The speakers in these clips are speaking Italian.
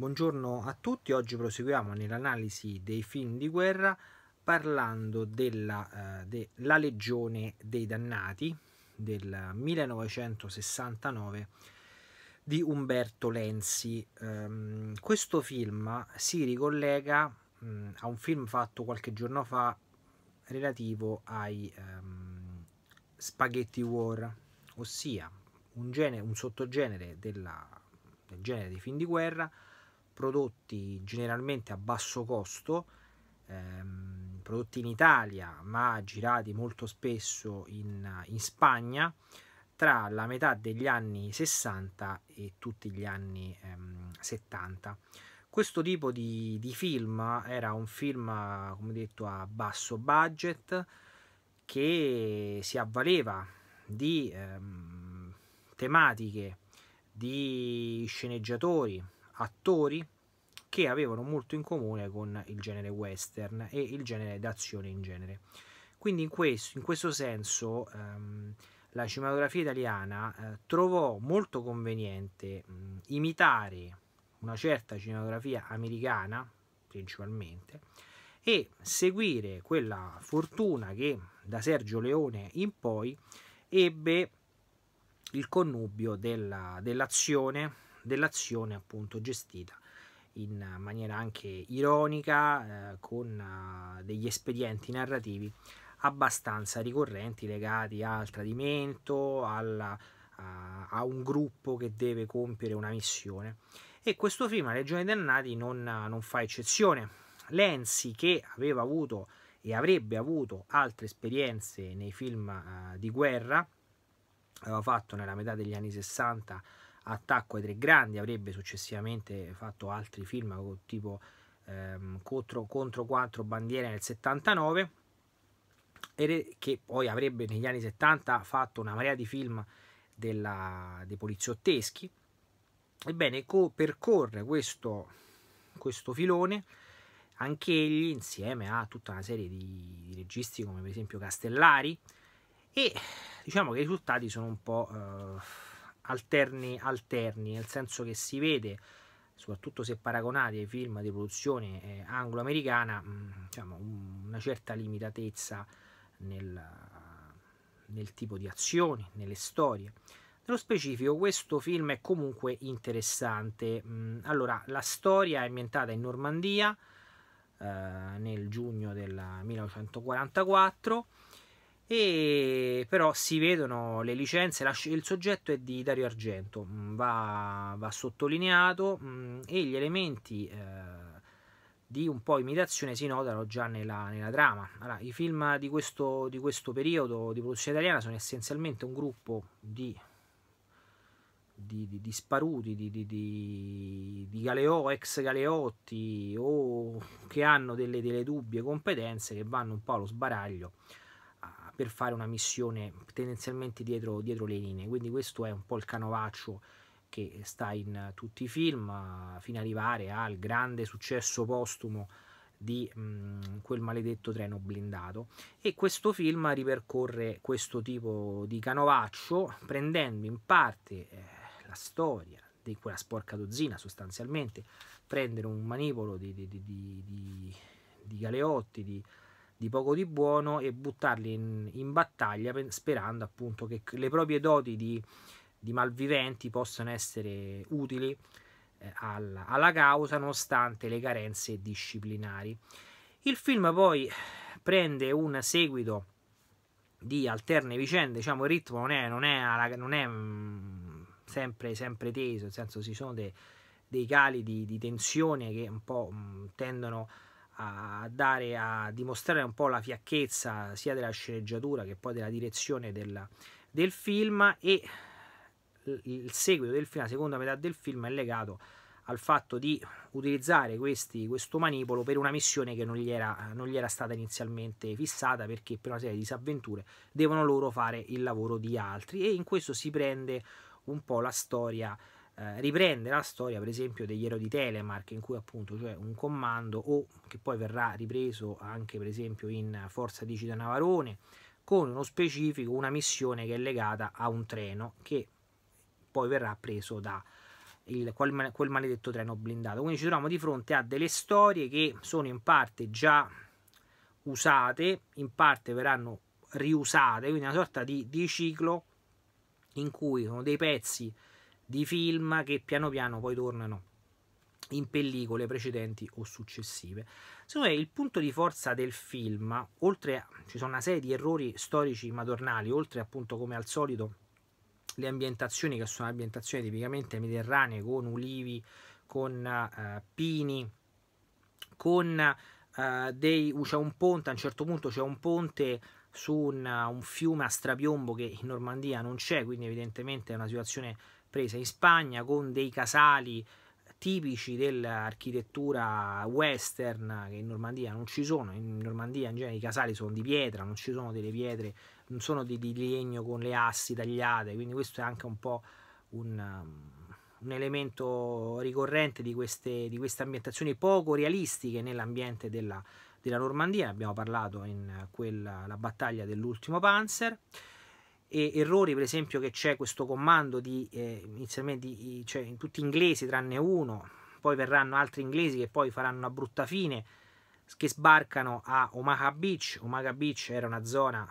Buongiorno a tutti, oggi proseguiamo nell'analisi dei film di guerra parlando della eh, de, La Legione dei Dannati del 1969 di Umberto Lenzi. Um, questo film si ricollega um, a un film fatto qualche giorno fa relativo ai um, Spaghetti War, ossia un, genere, un sottogenere della, del genere dei film di guerra prodotti generalmente a basso costo, ehm, prodotti in Italia ma girati molto spesso in, in, Spagna tra la metà degli anni 60 e tutti gli anni ehm, 70. Questo tipo di, di, film era un film, come detto, a basso budget che si avvaleva di ehm, tematiche di sceneggiatori, attori che avevano molto in comune con il genere western e il genere d'azione in genere. Quindi in questo, in questo senso ehm, la cinematografia italiana eh, trovò molto conveniente mh, imitare una certa cinematografia americana principalmente e seguire quella fortuna che da Sergio Leone in poi ebbe il connubio della, dell'azione dell'azione appunto gestita in maniera anche ironica, eh, con uh, degli espedienti narrativi abbastanza ricorrenti legati al tradimento, alla, uh, a un gruppo che deve compiere una missione. E questo film, La Legione dei Dannati, non, non fa eccezione. Lenzi, che aveva avuto e avrebbe avuto altre esperienze nei film uh, di guerra, aveva fatto nella metà degli anni 60 Attacco ai tre grandi, avrebbe successivamente fatto altri film tipo ehm, contro, contro quattro bandiere nel 79 che poi avrebbe negli anni 70 fatto una marea di film della, dei poliziotteschi. Ebbene, percorre questo, questo filone anche egli insieme a tutta una serie di, di, registi come per esempio Castellari e diciamo che i risultati sono un po' eh, alterni, alterni, nel senso che si vede, soprattutto se paragonati ai film di produzione eh, anglo-americana, mm, diciamo, una certa limitatezza nel, nel tipo di azioni, nelle storie. Nello specifico questo film è comunque interessante. Mm, allora, la storia è ambientata in Normandia eh, nel giugno del 1944 e però si vedono le licenze, la, il soggetto è di Dario Argento, mm, va, va sottolineato mh, mm, e gli elementi eh, di un po' imitazione si notano già nella, nella trama. Allora, I film di questo, di questo periodo di produzione italiana sono essenzialmente un gruppo di di, di, di, sparuti, di, di, galeo, ex galeotti o che hanno delle, delle dubbie competenze che vanno un po' allo sbaraglio per fare una missione tendenzialmente dietro, dietro le linee. Quindi questo è un po' il canovaccio che sta in tutti i film, fino ad arrivare al grande successo postumo di mh, quel maledetto treno blindato e questo film ripercorre questo tipo di canovaccio prendendo in parte eh, la storia di quella sporca dozzina sostanzialmente prendere un manipolo di, di, di, di, di galeotti di di poco di buono e buttarli in, in battaglia sperando appunto che le proprie doti di, di malviventi possano essere utili eh, alla, alla causa nonostante le carenze disciplinari. Il film poi prende un seguito di alterne vicende, diciamo il ritmo non è, non è, non è mh, sempre, sempre teso, nel senso ci sono dei, dei cali di, di, tensione che un po' mh, tendono a a dare a dimostrare un po' la fiacchezza sia della sceneggiatura che poi della direzione del, del film e il seguito del film, la seconda metà del film è legato al fatto di utilizzare questi, questo manipolo per una missione che non gli, era, non gli, era, stata inizialmente fissata perché per una serie di disavventure devono loro fare il lavoro di altri. E in questo si prende un po' la storia eh, riprende la storia per esempio degli eroi di Telemark in cui appunto c'è un comando o che poi verrà ripreso anche per esempio in Forza Dici da Navarone con uno specifico una missione che è legata a un treno che poi verrà preso da il, quel, quel maledetto treno blindato. Quindi ci troviamo di fronte a delle storie che sono in parte già usate, in parte verranno riusate, quindi una sorta di, di ciclo in cui sono dei pezzi di film che piano piano poi tornano in pellicole precedenti o successive. Secondo me il punto di forza del film, oltre a ci sono una serie di errori storici madornali, oltre appunto come al solito le ambientazioni che sono ambientazioni tipicamente mediterranee con ulivi, con uh, pini, con uh, dei c'è un ponte, a un certo punto c'è un ponte su un, un, fiume a strapiombo che in Normandia non c'è, quindi evidentemente è una situazione presa in Spagna con dei casali tipici dell'architettura western che in Normandia non ci sono, in Normandia in genere i casali sono di pietra, non ci sono delle pietre, non sono di, di legno con le assi tagliate, quindi questo è anche un po' un, um, un elemento ricorrente di queste, di queste ambientazioni poco realistiche nell'ambiente della, della Normandia, ne abbiamo parlato in quella, la battaglia dell'ultimo Panzer e errori per esempio che c'è questo comando di eh, inizialmente di, cioè, in tutti inglesi tranne uno poi verranno altri inglesi che poi faranno una brutta fine che sbarcano a Omaha Beach. Omaha Beach era una zona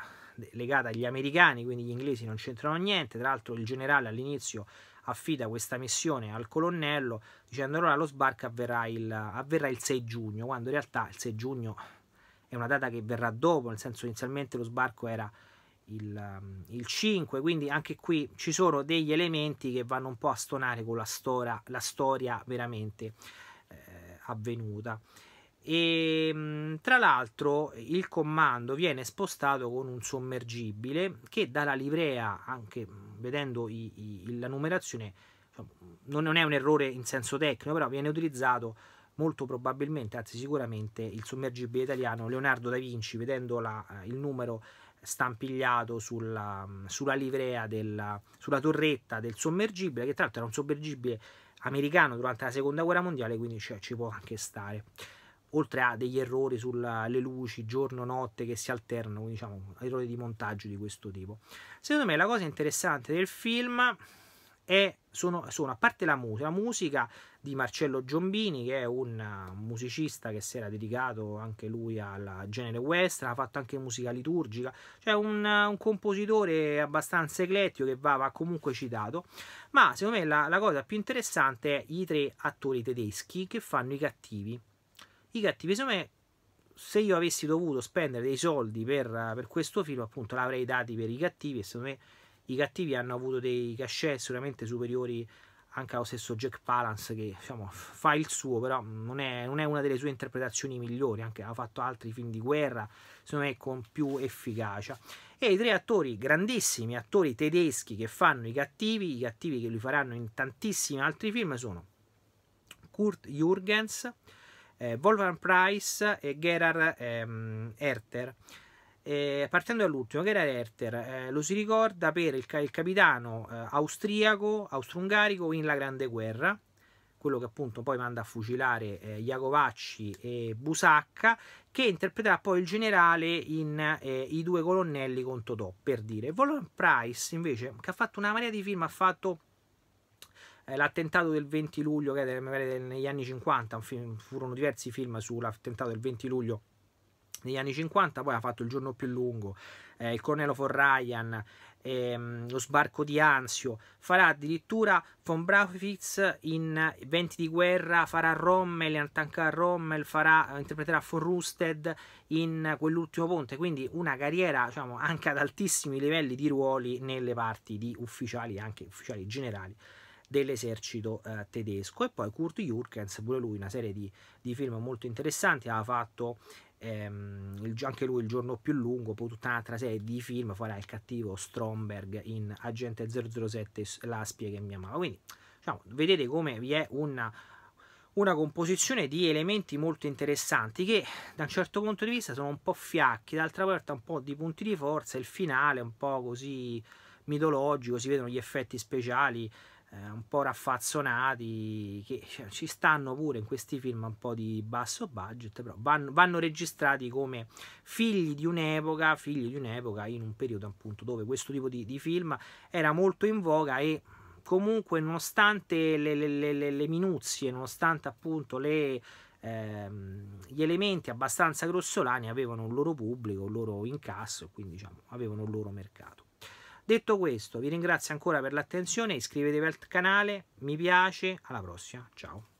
legata agli americani quindi gli inglesi non c'entrano niente. Tra l'altro il generale all'inizio affida questa missione al colonnello dicendo allora lo sbarco avverrà il, avverrà il 6 giugno quando in realtà il 6 giugno è una data che verrà dopo nel senso inizialmente lo sbarco era il, um, il 5, quindi anche qui ci sono degli elementi che vanno un po' a stonare con la storia, la storia veramente eh, avvenuta. E mm, tra l'altro il comando viene spostato con un sommergibile che dalla livrea, anche vedendo i, i, la numerazione, non è un errore in senso tecnico, però viene utilizzato molto probabilmente, anzi sicuramente, il sommergibile italiano Leonardo da Vinci, vedendo la, il numero stampigliato sulla, sulla livrea della, sulla torretta del sommergibile, che tra l'altro era un sommergibile americano durante la seconda guerra mondiale, quindi cioè, ci può anche stare. Oltre a degli errori sulle luci, giorno-notte che si alternano, diciamo errori di montaggio di questo tipo. Secondo me la cosa interessante del film è, sono, sono, a parte la musica, la musica di Marcello Giombini, che è un musicista che si era dedicato anche lui al genere western, ha fatto anche musica liturgica, cioè un, un compositore abbastanza eclettico che va, va, comunque citato, ma secondo me la, la cosa più interessante è i tre attori tedeschi che fanno i cattivi. I cattivi, secondo me, se io avessi dovuto spendere dei soldi per, per questo film, appunto l'avrei dati per i cattivi e secondo me i cattivi hanno avuto dei cachet sicuramente superiori anche allo stesso Jack Palance che diciamo, fa il suo però non è, non è, una delle sue interpretazioni migliori anche ha fatto altri film di guerra secondo me con più efficacia. E i tre attori grandissimi attori tedeschi che fanno i cattivi i cattivi che li faranno in tantissimi altri film sono Kurt Jürgens eh, Wolfgang Price e Gerhard ehm, Herter eh, partendo dall'ultimo, che era Herter, eh, lo si ricorda per il, il capitano eh, austriaco, austro-ungarico in La Grande Guerra, quello che appunto poi manda a fucilare eh, Iacovacci e Busacca, che interpreterà poi il generale in eh, I due colonnelli con Totò, per dire. Volon Price, invece, che ha fatto una marea di film, ha fatto eh, l'attentato del 20 luglio, che era negli anni 50, film, furono diversi film sull'attentato del 20 luglio negli anni 50 poi ha fatto il giorno più lungo eh, il colonnello von Ryan ehm, lo sbarco di Anzio. Farà addirittura von Braufitz in Venti di guerra farà Rommel in Tanka Rommel farà, interpreterà von Rusted in quell'ultimo ponte. Quindi una carriera diciamo, anche ad altissimi livelli di ruoli nelle parti di ufficiali anche ufficiali generali dell'esercito eh, tedesco. E poi Kurt Jürgens pure lui una serie di, di film molto interessanti aveva fatto ehm, anche lui il giorno più lungo, poi tutta un'altra serie di film, farà il cattivo Stromberg in Agente 007, la che mi amava. Quindi, diciamo, vedete come vi è una, una composizione di elementi molto interessanti che da un certo punto di vista sono un po' fiacchi, d'altra parte un po' di punti di forza, il finale un po' così mitologico, si vedono gli effetti speciali eh, un po' raffazzonati che cioè, ci stanno pure in questi film un po' di basso budget però vanno, vanno, registrati come figli di un'epoca figli di un'epoca in un periodo appunto dove questo tipo di, di film era molto in voga e comunque nonostante le, le, le, le minuzie, nonostante appunto le, ehm, gli elementi abbastanza grossolani avevano un loro pubblico, un loro incasso, quindi diciamo, avevano un loro mercato. Detto questo, vi ringrazio ancora per l'attenzione, iscrivetevi al canale, mi piace, alla prossima, ciao.